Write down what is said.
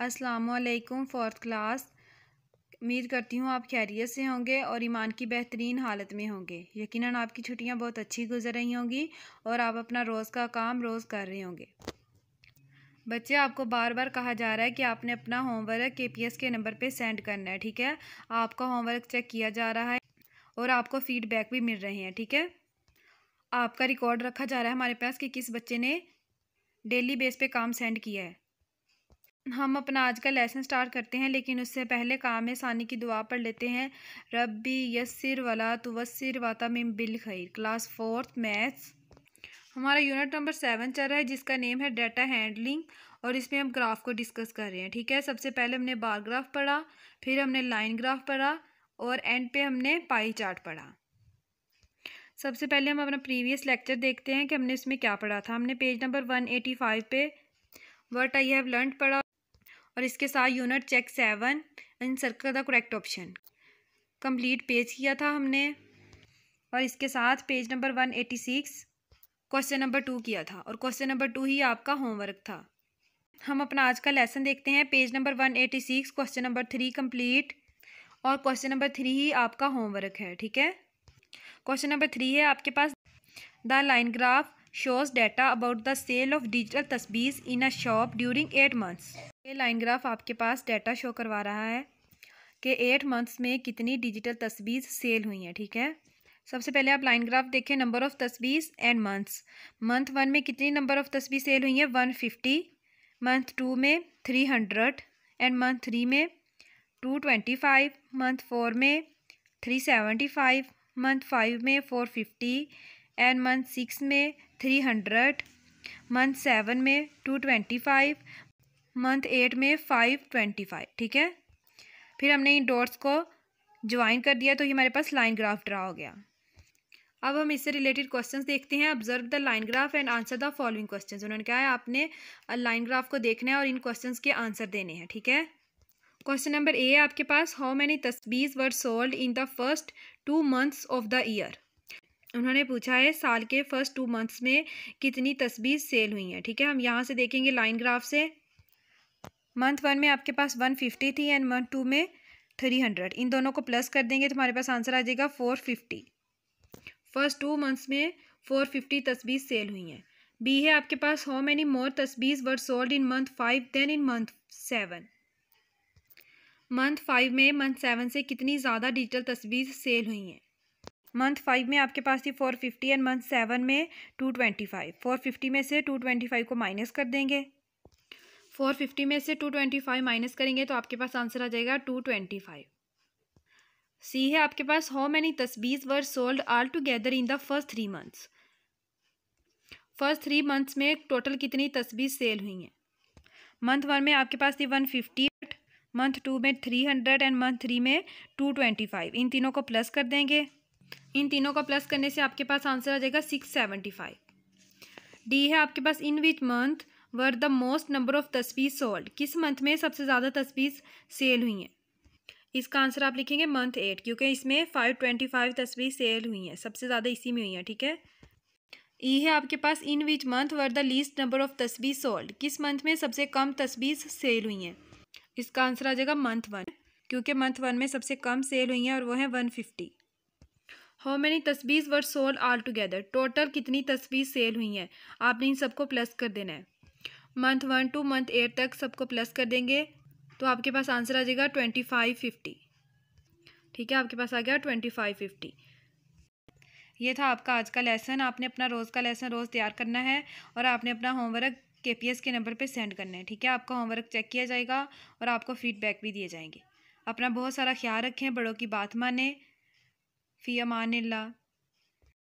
असलकुम fourth class. उम्मीद करती हूँ आप खैरियत से होंगे और ईमान की बेहतरीन हालत में होंगे। यकीनन आपकी छुट्टियाँ बहुत अच्छी गुजर रही होंगी और आप अपना रोज़ का काम रोज़ कर रहे होंगे। बच्चे, आपको बार बार कहा जा रहा है कि आपने अपना होमवर्क के पी एस के नंबर पे सेंड करना है, ठीक है? आपका होमवर्क चेक किया जा रहा है और आपको फीडबैक भी मिल रहे हैं, ठीक है? आपका रिकॉर्ड रखा जा रहा है हमारे पास कि किस बच्चे ने डेली बेस पे काम सेंड किया है। हम अपना आज का लेसन स्टार्ट करते हैं, लेकिन उससे पहले काम सानी की दुआ पढ़ लेते हैं। रबी यसिर वाला तुवसर वाता मिम बिल खैर। Class fourth, maths. हमारा यूनिट नंबर सेवन चल रहा है, जिसका नेम है डाटा हैंडलिंग और इसमें हम ग्राफ को डिस्कस कर रहे हैं, ठीक है? सबसे पहले हमने बार ग्राफ पढ़ा, फिर हमने लाइन ग्राफ पढ़ा, और एंड पे हमने पाई चार्ट पढ़ा। सबसे पहले हम अपना प्रीवियस लेक्चर देखते हैं कि हमने इसमें क्या पढ़ा था। हमने page number one eighty five पे वर्ट आई हैव लर्न पढ़ा। और इसके साथ unit check seven in circle the correct option complete page किया था हमने। और इसके साथ page number one eighty six question number two किया था। और क्वेश्चन नंबर टू ही आपका होमवर्क था। हम अपना आज का लेसन देखते हैं। Page number one eighty six question number three complete और क्वेश्चन नंबर थ्री ही आपका होमवर्क है, ठीक है? क्वेश्चन नंबर थ्री है आपके पास। The line graph shows data about the sale of digital तस्वीर in a shop during eight months ये लाइन ग्राफ आपके पास डाटा शो करवा रहा है कि एट मंथ्स में कितनी डिजिटल तस्वीर सेल हुई हैं, ठीक है? सबसे पहले आप लाइन ग्राफ देखें नंबर ऑफ़ तस्वीर एंड मंथ्स मंथ वन में कितनी नंबर ऑफ़ तस्वीर सेल हुई हैं? वन फिफ्टी मंथ टू में three hundred and month three में two twenty five month four में three seventy five month five में four fifty and month six में थ्री हंड्रेड मंथ सेवन में two twenty five month eight में five twenty five, ठीक है? फिर हमने इन डॉट्स को ज्वाइन कर दिया तो ये हमारे पास लाइन ग्राफ ड्रा हो गया। अब हम इससे रिलेटेड क्वेश्चंस देखते हैं। Observe the line graph and answer the following questions. उन्होंने कहा है, आपने लाइन ग्राफ को देखना है और इन क्वेश्चंस के आंसर देने हैं, ठीक है? क्वेश्चन नंबर ए आपके पास हाउ मैनी तस्वीर were sold in the first two months of the year उन्होंने पूछा है, साल के फ़र्स्ट टू मंथ्स में कितनी तस्वीर सेल हुई हैं, ठीक है? हम यहाँ से देखेंगे लाइन ग्राफ से। मंथ वन में आपके पास वन फिफ्टी थी एंड मंथ टू में थ्री हंड्रेड। इन दोनों को प्लस कर देंगे तो हमारे पास आंसर आ जाएगा four fifty first two months में फोर फिफ्टी तस्वीर सेल हुई हैं। बी है आपके पास हाउ मैनी मोर तस्वीर were sold in month five than in month seven month five में मंथ सेवन से कितनी ज़्यादा डिजिटल तस्वीर सेल हुई हैं? मंथ फाइव में आपके पास थी four fifty and month seven में two twenty five four fifty में से टू ट्वेंटी फाइव को माइनस कर देंगे। फोर फिफ्टी में से टू ट्वेंटी फाइव माइनस करेंगे तो आपके पास आंसर आ जाएगा टू ट्वेंटी फाइव। सी है आपके पास हाउ मैनी तस्वीर were sold altogether in the first three months first three months में टोटल कितनी तस्वीर सेल हुई हैं? मंथ वन में आपके पास थी वन फिफ्टी मंथ टू में three hundred and month three में टू ट्वेंटी फाइव इन तीनों को प्लस कर देंगे। इन तीनों को प्लस करने से आपके पास आंसर आ जाएगा सिक्स सेवेंटी फाइव डी है आपके पास in which month were the most number of तस्वीर सोल्ड किस मंथ में सबसे ज़्यादा तस्वीर सेल हुई हैं? इसका आंसर आप लिखेंगे मंथ एट क्योंकि इसमें फाइव ट्वेंटी फाइव तस्वीर सेल हुई हैं। सबसे ज़्यादा इसी में हुई हैं, ठीक है? ई e है आपके पास इन which month were the least number of तस्वीर सोल्ड किस मंथ में सबसे कम तस्वीर सेल हुई हैं? इसका आंसर आ जाएगा मंथ वन क्योंकि मंथ वन में सबसे कम सेल हुई हैं और वो है वन फिफ्टी हाउ मैनी तस्वीर were sold all together total कितनी तस्वीर सेल हुई हैं? आपने इन सबको प्लस कर देना है। Month one to month eight तक सबको प्लस कर देंगे तो आपके पास आंसर आ जाएगा ट्वेंटी फाइव फिफ्टी ठीक है, आपके पास आ गया ट्वेंटी फाइव फिफ्टी ये था आपका आज का लेसन आपने अपना रोज़ का लेसन रोज़ तैयार करना है और आपने अपना होमवर्क के पी एस के नंबर पे सेंड करना है। ठीक है, आपका होमवर्क चेक किया जाएगा और आपको फीडबैक भी दिए जाएँगे। अपना बहुत सारा ख्याल रखें, बड़ों की बात माने। फ़ी अमान